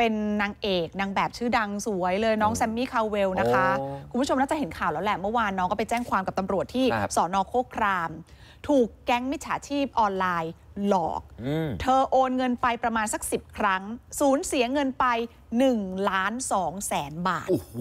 เป็นนางเอกนางแบบชื่อดังสวยเลยน้องโอ้แซมมี่คาเวลนะคะโอ้คุณผู้ชมน่าจะเห็นข่าวแล้วแหละเมื่อวานน้องก็ไปแจ้งความกับตำรวจที่ครับสอนอโคกคราม ถูกแก๊งมิจฉาชีพออนไลน์หลอกอืมเธอโอนเงินไปประมาณสัก 10 ครั้ง สูญเสียเงินไป1ล้าน2แสนบาท โอ้โห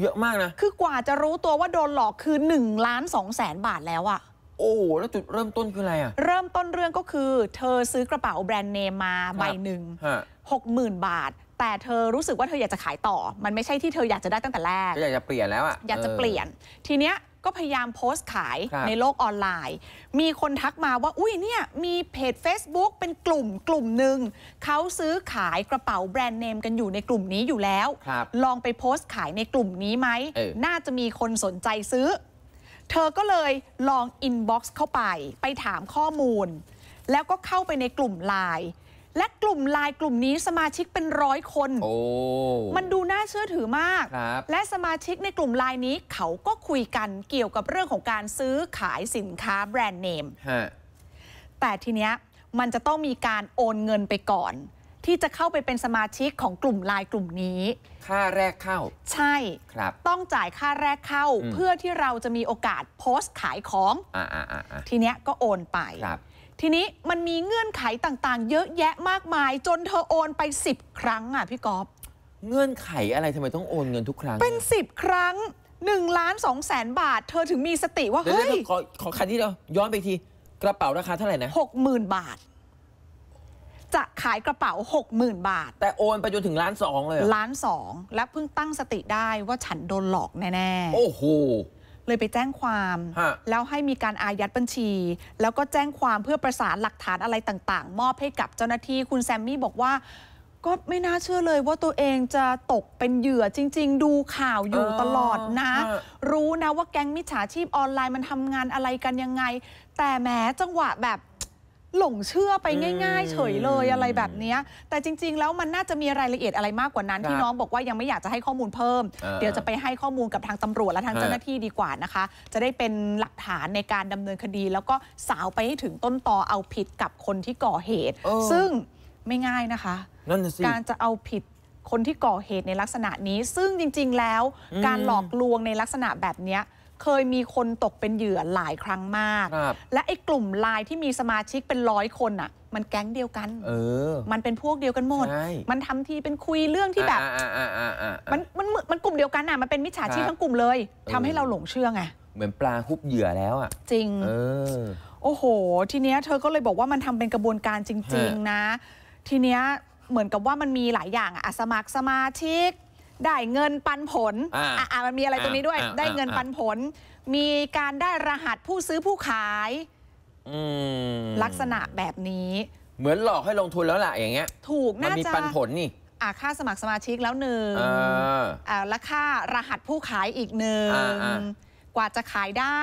เยอะมากนะ คือกว่าจะรู้ตัวว่าโดนหลอกคือ1ล้าน2แสนบาทแล้วอะโอ้แล้วจุดเริ่มต้นคืออะไรอะเริ่มต้นเรื่องก็คือ เธอซื้อกระเป๋าแบรนด์เนมมาใบหนึ่งฮะ60,000บาท แต่เธอรู้สึกว่าเธออยากจะขายต่อ มันไม่ใช่ที่เธออยากจะได้ตั้งแต่แรกก็อยากจะเปลี่ยนแล้วอะอยากจะเปลี่ยน ทีเนี้ยก็พยายามโพสต์ขายครับในโลกออนไลน์ มีคนทักมาว่า อุ้ยเนี่ย มีเพจ Facebook เป็นกลุ่มกลุ่มหนึ่ง เขาซื้อขายกระเป๋าแบรนด์เนมกันอยู่ในกลุ่มนี้อยู่แล้วครับลองไปโพสต์ขายในกลุ่มนี้ไหมเออน่าจะมีคนสนใจซื้อ เธอก็เลยลอง inbox เข้าไป ไปถามข้อมูล แล้วก็เข้าไปในกลุ่มไลน์ และกลุ่มไลน์กลุ่มนี้สมาชิกเป็นร้อยคนโอ้มันดูน่าเชื่อถือมากครับและสมาชิกในกลุ่มไลน์นี้เขาก็คุยกันเกี่ยวกับเรื่องของการซื้อขายสินค้าแบรนด์เนมฮะแต่ทีเนี้ยมันจะต้องมีการโอนเงินไปก่อน ที่จะเข้าไปเป็นสมาชิกของกลุ่มไลน์กลุ่มนี้ ค่าแรกเข้า ใช่ครับต้องจ่ายค่าแรกเข้าอืมเพื่อที่เราจะมีโอกาสโพสต์ขายของอ่าอ่าอ่าอ่าทีเนี้ยก็โอนไปครับ ทีนี้มันมีเงื่อนไขต่างๆ เยอะแยะมากมาย จนเธอโอนไป 10 ครั้งอะพี่กอฟเงื่อนไขอะไรทำไมต้องโอนเงินทุกครั้งเป็น 10 ครั้ง1ล้าน2แสนบาท เธอถึงมีสติว่า เดี๋ยวเฮ้ยเดี๋ยวขอขอคันที่เดียวย้อนไปอีกทีกระเป๋าราคาเท่าไหร่นะ หกหมื่นบาท จะขายกระเป๋าหกหมื่นบาทแต่โอนไปจนถึงล้านสองเลยเหรอล้านสองและเพิ่งตั้งสติได้ว่าฉันโดนหลอกแน่โอ้โหๆ เลยไปแจ้งความ ฮะ แล้วให้มีการอายัดบัญชี แล้วก็แจ้งความเพื่อประสานหลักฐานอะไรต่าง ๆ มอบให้กับเจ้าหน้าที่คุณแซมมี่บอกว่า ก็ไม่น่าเชื่อเลยว่าตัวเองจะตกเป็นเหยื่อจริง ๆ ดูข่าวอยู่ตลอดนะฮะรู้นะว่าแก๊งมิจฉาชีพออนไลน์มันทำงานอะไรกันยังไง แต่แหมจังหวะแบบ หลงเชื่อไปง่าย ๆ เฉยเลยอะไรแบบเนี้ยแต่จริง ๆ แล้วมันน่าจะมีรายละเอียดอะไรมากกว่านั้นครับที่น้องบอกว่ายังไม่อยากจะให้ข้อมูลเพิ่มเออเดี๋ยวจะไปให้ข้อมูลกับทางตำรวจและทางฮะเจ้าหน้าที่ดีกว่านะคะ จะได้เป็นหลักฐานในการดำเนินคดี แล้วก็สาวไปให้ถึงต้นตอเอาผิดกับคนที่ก่อเหตุเออซึ่งไม่ง่ายนะคะนั่นน่ะสิการจะเอาผิดคนที่ก่อเหตุในลักษณะนี้ ซึ่งจริง ๆ แล้วอืมการหลอกลวงในลักษณะแบบเนี้ย เคยมีคนตกเป็นเหยื่อหลายครั้งมากครับและไอ้กลุ่มไลน์ที่มีสมาชิกเป็นร้อยคนอะ มันแก๊งเดียวกันเออมันเป็นพวกเดียวกันหมดใช่มันทำทีเป็นคุยเรื่องที่แบบอ่าอ่าอ่าอ่าอ่ามันมันมันมันกลุ่มเดียวกันน่ะมันเป็นมิจฉาชีพครับทั้งกลุ่มเลยเออทำให้เราหลงเชื่อไงเหมือนปลาฮุบเหยื่อแล้วอะ จริงเออโอ้โห ทีเนี้ยเธอก็เลยบอกว่ามันทำเป็นกระบวนการจริง ๆ นะ ทีเนี้ยเหมือนกับว่ามันมีหลายอย่างอะอะสมัครสมาชิก ได้เงินปันผลอ่าอะอะมันมีอะไรตรงนี้ด้วยอ่าอ่าได้เงินอ่า ปันผล มีการได้รหัสผู้ซื้อผู้ขาย อืมลักษณะแบบนี้ เหมือนหลอกให้ลงทุนแล้วล่ะอย่างเงี้ย ถูกมันน่ามีจะปันผลนี่อะค่าสมัครสมาชิกแล้วหนึ่ง เออ อ่าและค่ารหัสผู้ขายอีกหนึ่งอ่าอ่ากว่าจะขายได้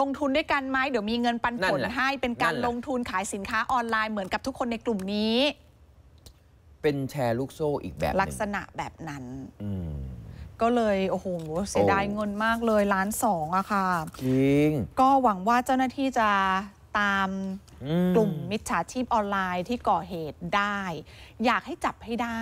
ลงทุนด้วยกันไหมเดี๋ยวมีเงินปันนั่ผนลแหละให้เป็นการนั่นแหละ ลงทุนขายสินค้าออนไลน์เหมือนกับทุกคนในกลุ่มนี้ เป็นแชร์ลูกโซ่อีกแบบหนึ่งลักษณะแบบนั้นอืมก็เลยโอ้โหเสียดายเงินมากเลยล้านสองอะค่ะจริงก็หวังว่าเจ้าหน้าที่จะตามอืกลุ่มมิจฉาชีพออนไลน์ที่ก่อเหตุได้ อยากให้จับให้ได้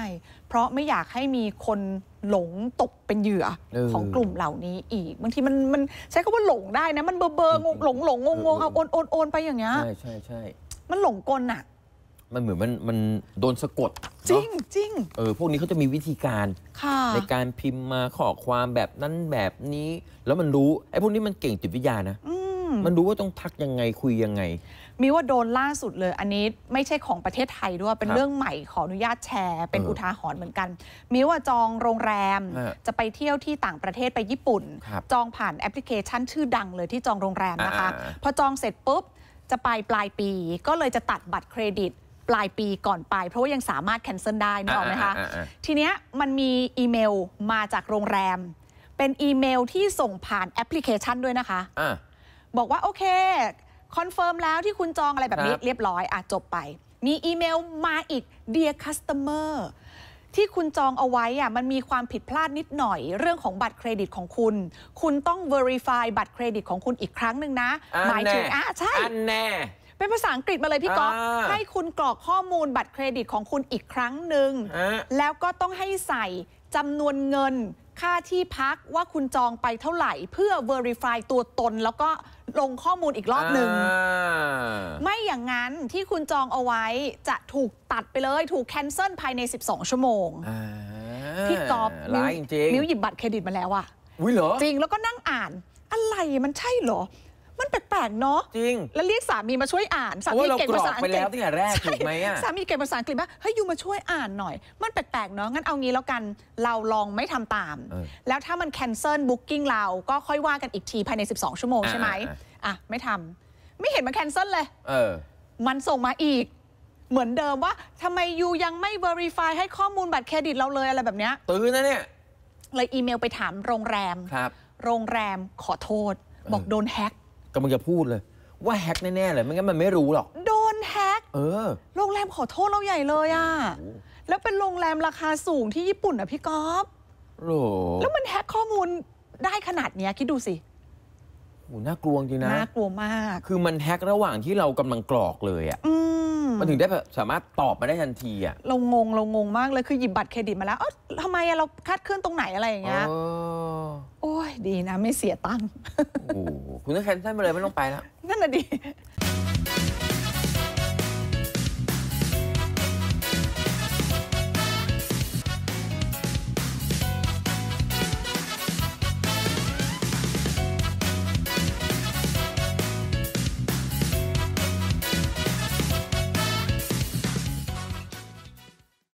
เพราะไม่อยากให้มีคนหลงตกเป็นเหยื่อเออของกลุ่มเหล่านี้อีกบางทีมันมันใช้คำว่าหลงได้นะ มันเบอร์เบอร์งงหลงหลงงงงเอาโอนโอนโอนไปอย่างเงี้ยใช่ใช่ใช่มันหลงกลอะ มันเหมือนมันมันโดนสะกดจริงเนอะจริงเออพวกนี้เขาจะมีวิธีการค่ะในการพิมพ์มาข้อความแบบนั้นแบบนี้ แล้วมันรู้ไอ้พวกนี้มันเก่งจิตวิทยานะอืมมันรู้ว่าต้องทักยังไงคุยยังไง มีว่าโดนล่าสุดเลย อันนี้ไม่ใช่ของประเทศไทยด้วยเป็นครับเรื่องใหม่ขออนุญาตแชร์ เป็นเอออุอุทาหรณ์เหมือนกันมิว่าจองโรงแรมฮะจะไปเที่ยวที่ต่างประเทศไปญี่ปุ่นครับจองผ่านแอปพลิเคชันชื่อดังเลยที่จองโรงแรมนะคะอ่าๆๆพอจองเสร็จปุ๊บจะไปปลายปีก็เลยจะตัดบัตรเครดิต ปลายปีก่อนไป เพราะว่ายังสามารถ cancel ได้นึกออกไหมคะอ่าอ่าอ่าทีเนี้ยมันมีอีเมลมาจากโรงแรม เป็นอีเมลที่ส่งผ่านแอปพลิเคชันด้วยนะคะอะบอกว่าโอเค confirm แล้วที่คุณจองอะไรแบบนี้ครับเรียบร้อยอะจบไป มีอีเมลมาอีก Dear Customer ที่คุณจองเอาไว้อะมันมีความผิดพลาดนิดหน่อย เรื่องของบัตรเครดิตของคุณ คุณต้อง Verify บัตรเครดิตของคุณอีกครั้งหนึ่งนะอันหมายถึงแน่อะใช่อันแน่ เป็นภาษาอังกฤษมาเลยพี่ก๊อฟอ่าให้คุณกรอกข้อมูลบัตรเครดิตของคุณอีกครั้งหนึ่งฮะแล้วก็ต้องให้ใส่จำนวนเงินค่าที่พักว่าคุณจองไปเท่าไหร่ เพื่อ verify ตัวตน แล้วก็ลงข้อมูลอีกรอบหนึ่งอ่าไม่อย่างนั้นที่คุณจองเอาไว้จะถูกตัดไปเลย ถูกแคนเซิลภายใน 12 ชั่วโมงอ่าพี่กอฟร้ายจริงๆมิวหยิบบัตรเครดิตมาแล้วอะอุ้ยเหรอจริงแล้วก็นั่งอ่าน อะไรมันใช่เหรอ มันแปลกๆเนาะจริง แล้วเรียกสามีมาช่วยอ่านสาเพราะมีว่าเราเก่งกรภาอกษาอังไปกฤษแล้วตั้งแต่แรกใช่ถูกไหมอะสามีเก่งภาษาอังกฤษว่าเฮ้ยยูมาช่วยอ่านหน่อย มันแปลกๆเนาะงั้นเอางี้แล้วกันเราลองไม่ทำตามเออแล้วถ้ามัน cancel booking เราก็ค่อยว่ากันอีกทีภายใน 12 ชั่วโมงใช่ไหมอ่าอะไม่ทำไม่เห็นมัน cancel เลยเออมันส่งมาอีกเหมือนเดิมว่าทำไมยูยังไม่ verify ให้ข้อมูลบัตรเครดิตเราเลยอะไรแบบเนี้ยตื้อนะเนี่ยเลยอีเมลไปถามโรงแรมครับ โรงแรมขอโทษ บอกเออโดนแฮ็ก กำลังจะพูดเลย ว่าแฮ็กแน่ๆเลยไม่งั้นมันไม่รู้หรอก โดนแฮ็กเออ โรงแรมขอโทษเราใหญ่เลยอะแล้วเป็นโรงแรมราคาสูงที่ญี่ปุ่นอะพี่ก๊อฟโหแล้วมันแฮ็กข้อมูลได้ขนาดเนี้ยคิดดูสิโหน่ากลัวจริงนะ น่ากลัวมาก คือมันแฮ็กระหว่างที่เรากำลังกรอกเลยอะอืมมันถึงได้แบบสามารถตอบมาได้ทันทีอะเรางงเรางงมากเลยคือหยิบบัตรเครดิตมาแล้วเอ้าทำไมอะเราคาดเคลื่อนตรงไหนอะไรอย่างเงี้ย เออ โอ้ย ดีนะ ไม่เสียตังค์โอ้โหคุณต้องแคนเซิลไปเลยไม่ต้องไปแล้วนั่นน่ะดิ